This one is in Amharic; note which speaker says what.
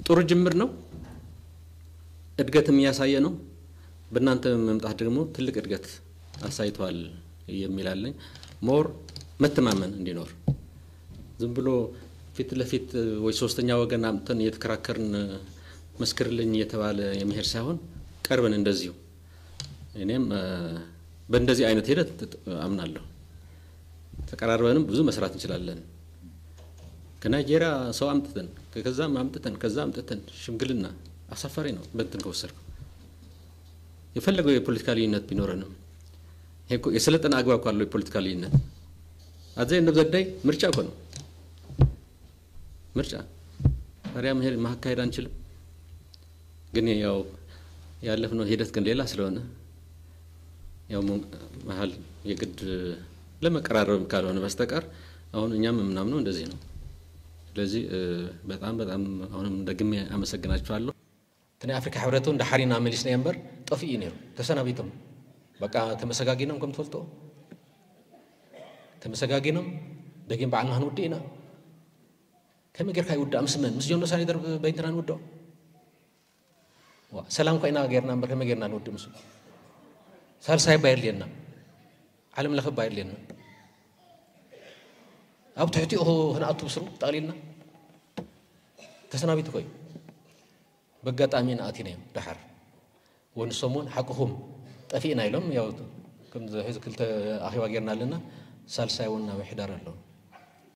Speaker 1: ጥሩ ጅምር ነው። እድገትም እያሳየ ነው። በእናንተ መምጣት ደግሞ ትልቅ እድገት አሳይተዋል የሚላለኝ more መተማመን እንዲኖር ዝም ብሎ ፊት ለፊት ወይ ሶስተኛ ወገን አምጥተን እየተከራከርን መስክርልኝ እየተባለ የመሄድ ሳይሆን ቀርበን እንደዚሁ እኔም በእንደዚህ አይነት ሂደት አምናለሁ። ተቀራርበንም ብዙ መስራት እንችላለን። ከናይጄሪያ ሰው አምጥተን ከዛም አምጥተን ከዛ አምጥተን ሽምግልና አሳፋሪ ነው። በንትን ከወሰድኩ የፈለገው የፖለቲካ ልዩነት ቢኖረንም የሰለጠነ አግባብ ካለው የፖለቲካ ልዩነት አዘይ እንደ ዘዳይ ምርጫ እኮ ነው። ምርጫ ታዲያ መሄድ ማካሄድ አንችልም። ግን ያው ያለፍነው ሂደት ግን ሌላ ስለሆነ ያው መሀል የግድ ለመቀራረብም ካልሆነ በስተቀር አሁን እኛም የምናምነው እንደዚህ ነው። ስለዚህ በጣም በጣም አሁንም ደግሜ አመሰግናችኋለሁ።
Speaker 2: እቲ ናይ ኣፍሪካ ሕብረት እውን ዳሓሪና መሊስናዮ እምበር። ጠፊኡ እዩ ነይሩ ተሰናቢቶም በቃ ተመሰጋጊኖም ከም ትፈልጦ? ተመሰጋጊኖም ደጊም በዓልና ክንውድእ ኢና። ከመይ ጌርካ ይውዳእ? ምስ መን? ምስ ጆኖሳይድ ደርቢ በይንትና ንውድኦ? ሰላም ኮይና ጌርና እምበር። ከመይ ጌርና ንውድእ ምስ ሳልሳይ ባ የድልየና ዓለም ለኸ ባ የድልየና ኣብ ትሕቲኡ ክንኣቱ ብስሩ ጠቕሊልና ተሰናቢቱ ኮይ በጋጣሚ ንኣቲና እዮም ድሓር ወንሶም እውን ሓቅኹም ጠፊእና ኢሎም ያው ከምዚ ሕዚ ክልተ ኣኼባ ጌርና ኣለና ሳልሳይ እውን ናብ ሕዳር ኣለዉ